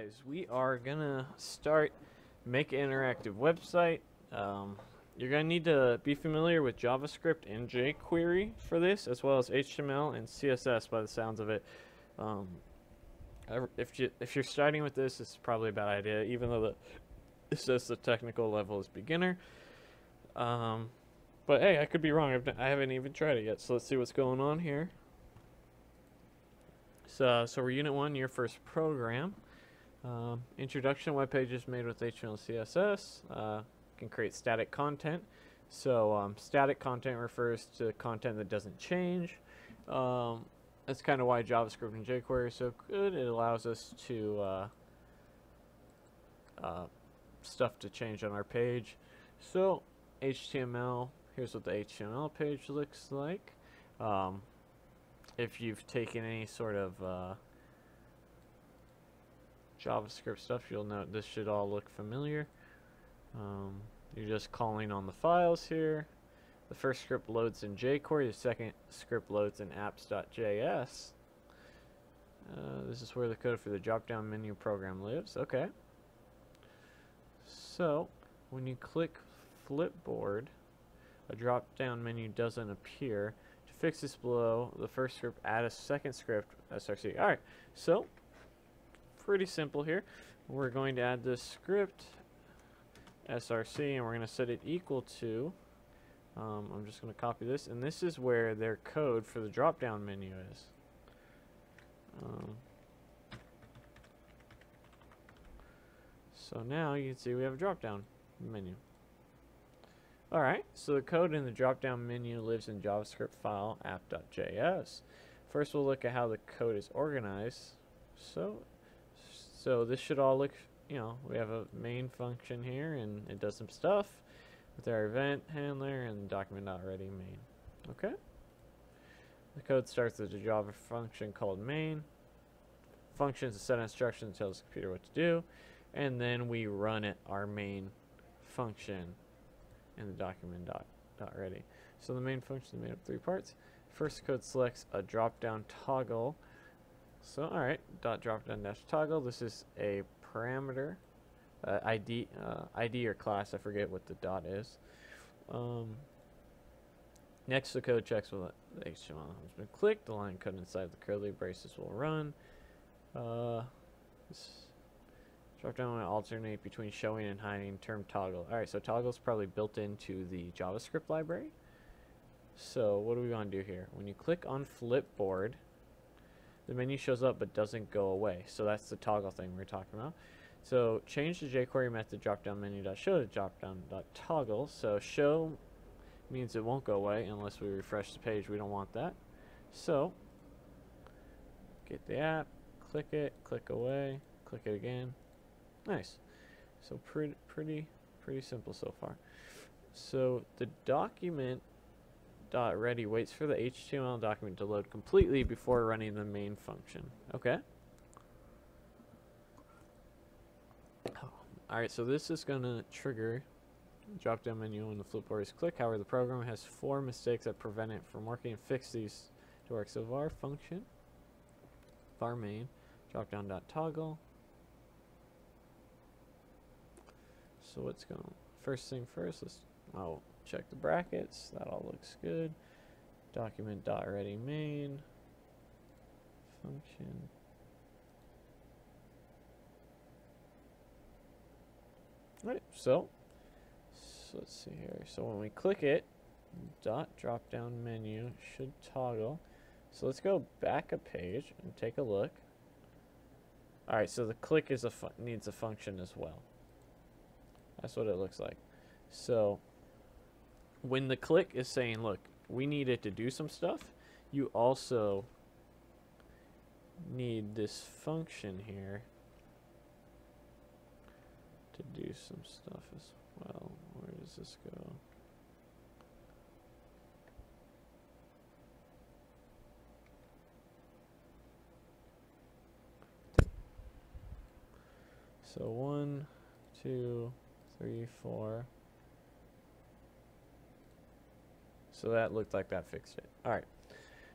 guys, we are gonna start make an interactive website. Um, you're gonna need to be familiar with JavaScript and jQuery for this, as well as HTML and CSS by the sounds of it. Um, if you if you're starting with this, it's probably a bad idea, even though the it says the technical level is beginner. Um, but hey, I could be wrong. I've, I haven't even tried it yet. So let's see what's going on here. So, so we're Unit 1, your first program. Um, introduction web pages made with HTML CSS. Uh, can create static content. So um, static content refers to content that doesn't change. Um, that's kind of why JavaScript and jQuery are so good. It allows us to uh, uh, stuff to change on our page. So HTML, here's what the HTML page looks like. Um, if you've taken any sort of uh, JavaScript stuff, you'll note this should all look familiar. Um, you're just calling on the files here. The first script loads in jQuery, the second script loads in apps.js. Uh, this is where the code for the drop-down menu program lives. Okay. So, when you click Flipboard, a drop-down menu doesn't appear. To fix this below, the first script, add a second script, src. Alright, so, pretty simple here. We're going to add this script, src, and we're going to set it equal to, um, I'm just going to copy this, and this is where their code for the drop-down menu is. Um, so now you can see we have a drop-down menu. Alright, so the code in the drop-down menu lives in JavaScript file app.js. First we'll look at how the code is organized. So, so this should all look, you know, we have a main function here and it does some stuff with our event handler and document document.ready main. Okay? The code starts with a Java function called main. Functions a set of instructions that tells the computer what to do. And then we run it, our main function in the document dot, dot ready. So the main function is made up of three parts. First code selects a drop-down toggle. So alright, dot drop-down dash toggle. This is a parameter, uh, ID, uh, ID or class. I forget what the dot is. Um, next, the code checks whether the HTML has been clicked. The line code inside the curly braces will run. Uh, Drop down and alternate between showing and hiding term toggle. Alright, so toggle is probably built into the JavaScript library. So what do we want to do here? When you click on Flipboard, the menu shows up but doesn't go away. So that's the toggle thing we are talking about. So change the jQuery method dropdown menu dot show to dropdown dot toggle. So show means it won't go away unless we refresh the page. We don't want that. So get the app, click it, click away, click it again, Nice. So pretty, pretty, pretty simple so far. So the document ready waits for the HTML document to load completely before running the main function. Okay. Oh. Alright, so this is going to trigger drop down menu when the flipboard is clicked. However, the program has four mistakes that prevent it from working. Fix these to work. So var function, var main, drop down dot toggle, So what's going first thing first, let's I'll check the brackets. That all looks good. Document dot ready main function. Right, so, so let's see here. So when we click it, dot drop down menu should toggle. So let's go back a page and take a look. Alright, so the click is a needs a function as well. That's what it looks like. So when the click is saying, look, we need it to do some stuff, you also need this function here to do some stuff as well. Where does this go? So one, two, three, four. So that looked like that fixed it. Alright.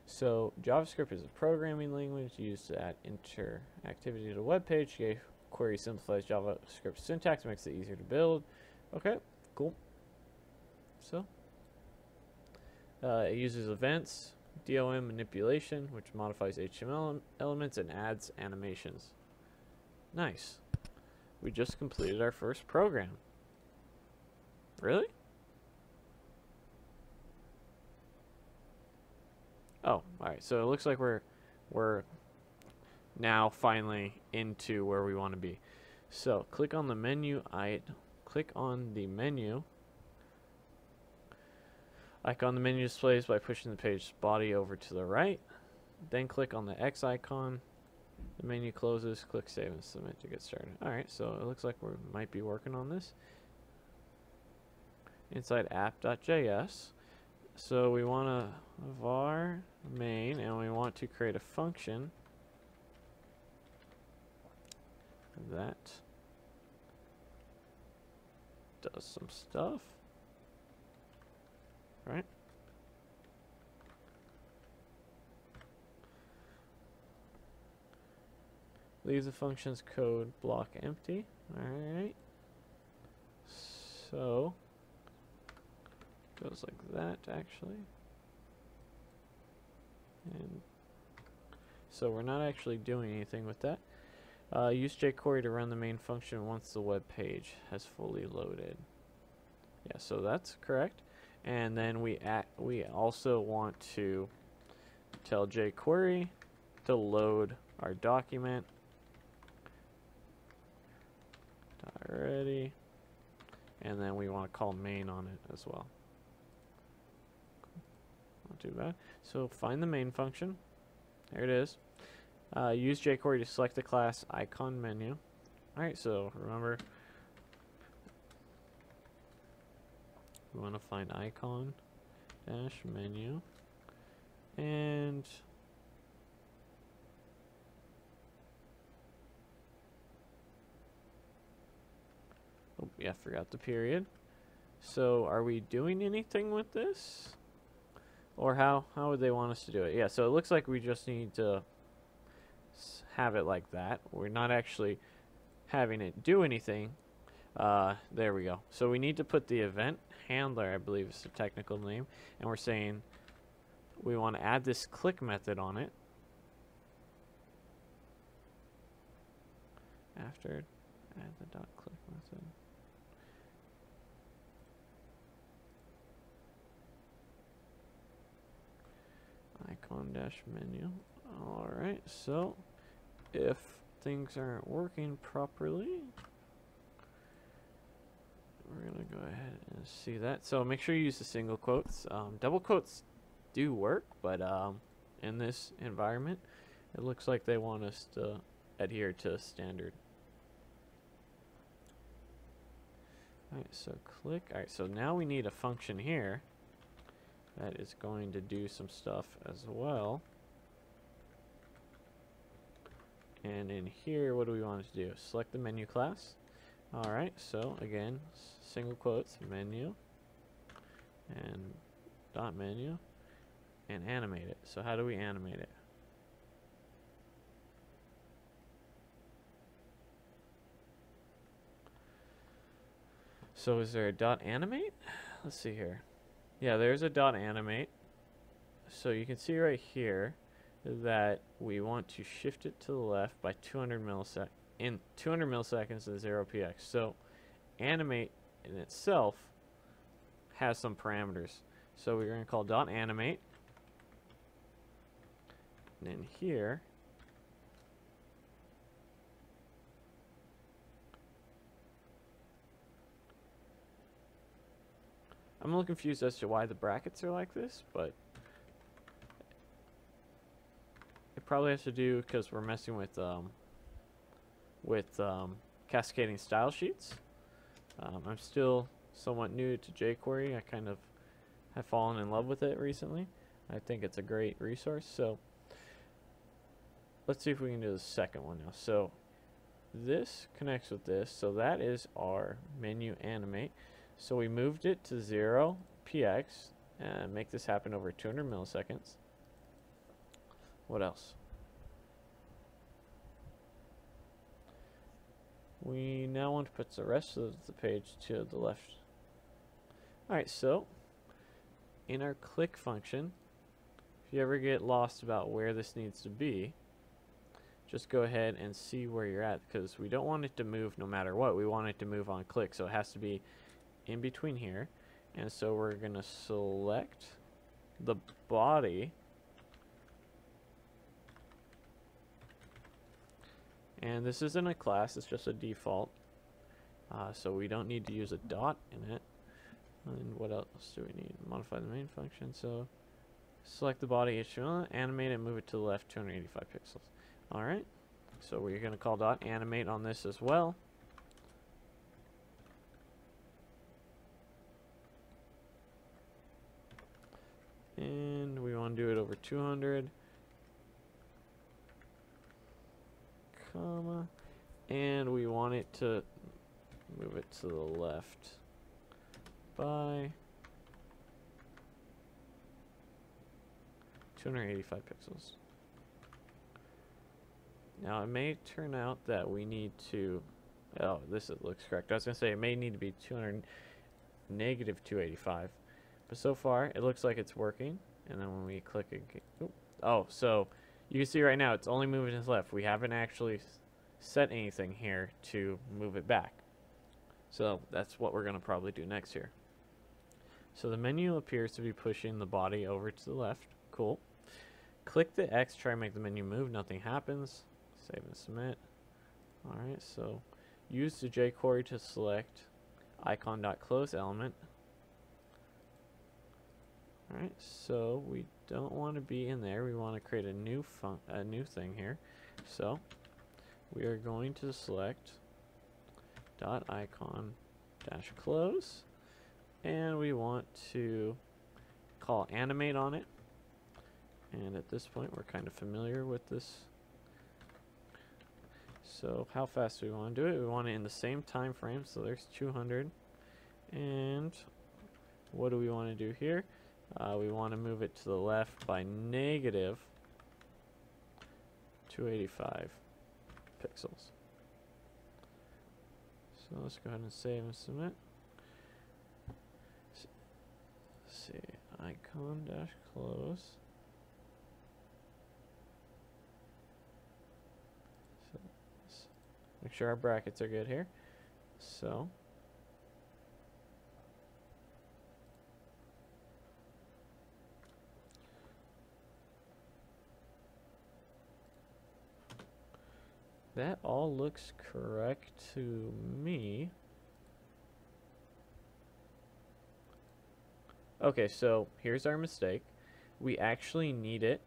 So JavaScript is a programming language used to add interactivity to a web page. jQuery simplifies JavaScript syntax, makes it easier to build. Okay, cool. So, uh, it uses events, DOM manipulation, which modifies HTML elements and adds animations. Nice. We just completed our first program. Really? Oh, alright. So it looks like we're we're now finally into where we want to be. So click on the menu I click on the menu icon the menu displays by pushing the page body over to the right. Then click on the X icon. The menu closes. Click Save and Submit to get started. Alright, so it looks like we might be working on this. Inside app.js. So we want a var main and we want to create a function that does some stuff. Right? Leave the function's code block empty. Alright. So, goes like that actually. And so we're not actually doing anything with that. Uh, use jQuery to run the main function once the web page has fully loaded. Yeah, so that's correct. And then we at, we also want to tell jQuery to load our document. Already. And then we want to call main on it as well. Not too bad. So find the main function. There it is. Uh, use jQuery to select the class icon menu. Alright, so remember, we want to find icon dash menu and oh yeah forgot the period so are we doing anything with this or how how would they want us to do it yeah so it looks like we just need to have it like that. We're not actually having it do anything. Uh, there we go. So we need to put the event handler, I believe is the technical name, and we're saying we want to add this click method on it. After add the dot click method. Icon dash menu. Alright, so if things aren't working properly, we're going to go ahead and see that. So make sure you use the single quotes. Um, double quotes do work, but um, in this environment, it looks like they want us to adhere to standard. Alright, so click. Alright, so now we need a function here that is going to do some stuff as well. And in here, what do we want to do? Select the menu class. Alright, so again, single quotes, menu, and dot menu, and animate it. So how do we animate it? So is there a dot animate? Let's see here. Yeah, there's a dot animate. So you can see right here, that we want to shift it to the left by 200 millisec in 200 milliseconds to 0 px. So animate in itself has some parameters. So we're going to call dot animate. And in here I'm a little confused as to why the brackets are like this, but it probably has to do because we're messing with um, with um, cascading style sheets. Um, I'm still somewhat new to jQuery. I kind of have fallen in love with it recently. I think it's a great resource. So let's see if we can do the second one now. So this connects with this. So that is our menu animate. So we moved it to 0 px and make this happen over 200 milliseconds. What else? we now want to put the rest of the page to the left. Alright, so in our click function, if you ever get lost about where this needs to be, just go ahead and see where you're at because we don't want it to move no matter what. We want it to move on click, so it has to be in between here. And so we're going to select the body and this isn't a class, it's just a default. Uh, so we don't need to use a dot in it. And what else do we need? Modify the main function. So select the body HTML, animate it, move it to the left 285 pixels. Alright, so we're going to call dot animate on this as well. And we want to do it over 200. Comma. And we want it to move it to the left by 285 pixels. Now it may turn out that we need to, oh this looks correct. I was going to say it may need to be 200 negative 285. But so far it looks like it's working. And then when we click again, oh, so you can see right now it's only moving to the left. We haven't actually set anything here to move it back. So that's what we're going to probably do next here. So the menu appears to be pushing the body over to the left. Cool. Click the X, try to make the menu move. Nothing happens. Save and submit. Alright, so use the jQuery to select icon.close element. Alright, so we don't want to be in there. We want to create a new fun a new thing here. So we are going to select dot icon dash close. And we want to call animate on it. And at this point we're kind of familiar with this. So how fast do we want to do it? We want it in the same time frame so there's 200 and what do we want to do here uh, we want to move it to the left by negative 285 pixels so let's go ahead and save and submit see, icon dash close. So make sure our brackets are good here. So That all looks correct to me. Okay, so here's our mistake. We actually need it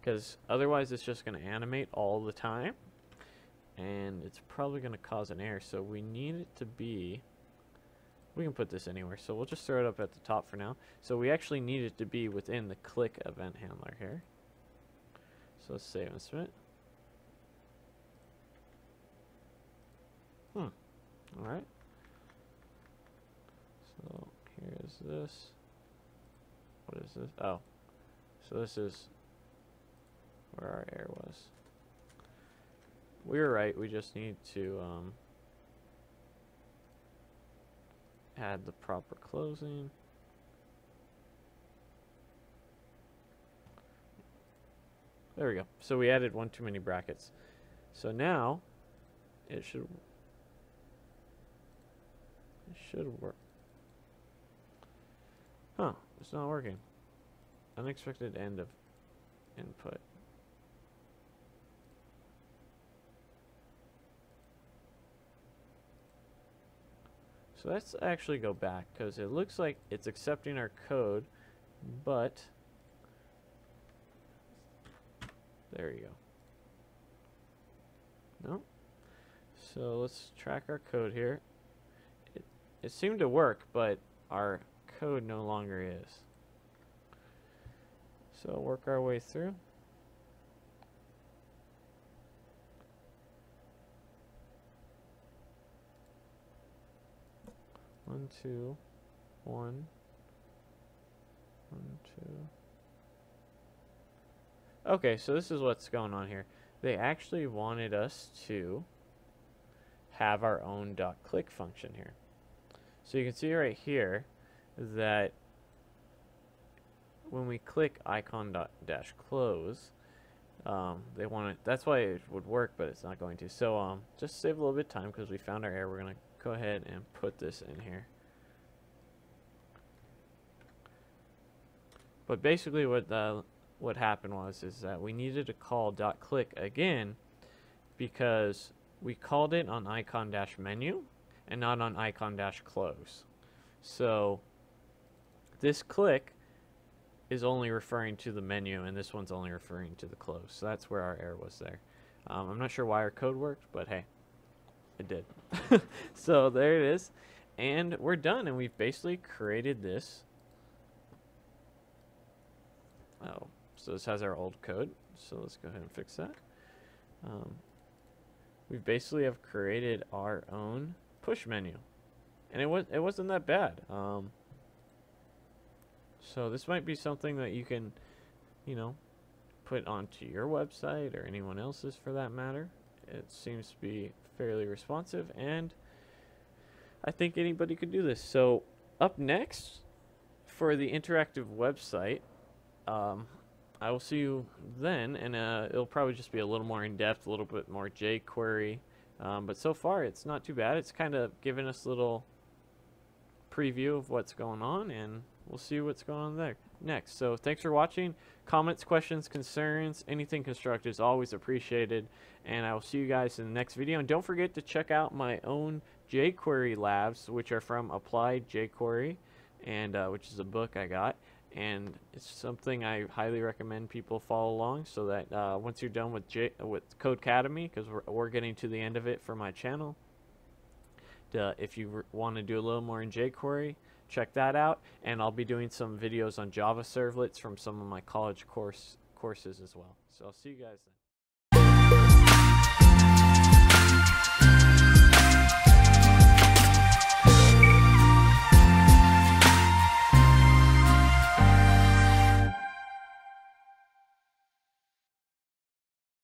because otherwise it's just going to animate all the time and it's probably going to cause an error. So we need it to be, we can put this anywhere. So we'll just throw it up at the top for now. So we actually need it to be within the click event handler here. So let's save and submit. Hmm. Alright. So here's this. What is this? Oh. So this is where our air was. We were right. We just need to um, add the proper closing. There we go. So we added one too many brackets. So now it should should work. Huh. It's not working. Unexpected end of input. So let's actually go back because it looks like it's accepting our code, but there you go. No. So let's track our code here. It, seemed to work, but our code no longer is. So work our way through. One, two, one, one, two. Okay, so this is what's going on here. They actually wanted us to have our own dot click function here. So you can see right here that when we click icon dash close, um, they want it. That's why it would work, but it's not going to. So um, just save a little bit of time because we found our error. We're gonna go ahead and put this in here. But basically, what the what happened was is that we needed to call dot click again because we called it on icon dash menu and not on icon dash close. So this click is only referring to the menu and this one's only referring to the close. So that's where our error was there. Um, I'm not sure why our code worked, but hey, it did. so there it is. And we're done and we've basically created this. Oh, so this has our old code. So let's go ahead and fix that. Um, we basically have created our own push menu. And it was it wasn't that bad. Um, so this might be something that you can, you know, put onto your website or anyone else's for that matter. It seems to be fairly responsive and I think anybody could do this. So up next for the interactive website, um, I will see you then, and uh, it'll probably just be a little more in depth, a little bit more jQuery. Um, but so far, it's not too bad. It's kind of giving us a little preview of what's going on, and we'll see what's going on there next. So thanks for watching. Comments, questions, concerns, anything constructive is always appreciated. And I will see you guys in the next video. And don't forget to check out my own jQuery labs, which are from Applied jQuery, and uh, which is a book I got and it's something I highly recommend people follow along so that uh, once you're done with J with Codecademy, because we're, we're getting to the end of it for my channel, if you want to do a little more in jQuery, check that out, and I'll be doing some videos on Java servlets from some of my college course courses as well. So I'll see you guys then.